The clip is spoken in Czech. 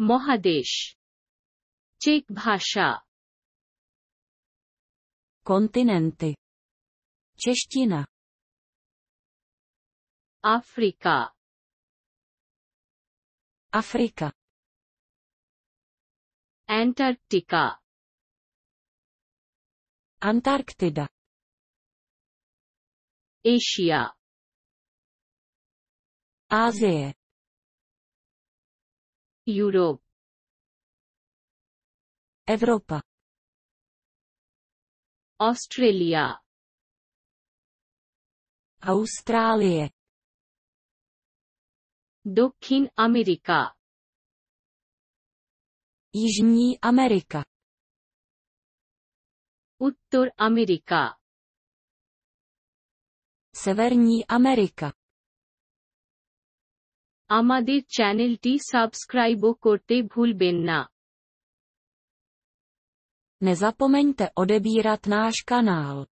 মহাদেশ চেক ভাষা Kontinenty. Čeština. Africa Afrika. Antarctica Antarktida. Asia Ázie. Europe. Evropa. Australia. Austrálie. Dukhin Amerika. Jižní Amerika. Uttor Amerika. Severní Amerika. আমাদের চ্যানেলটি সাবস্ক্রাইবও করতে ভুলবেন না Nezapomeňte odebírat náš kanál.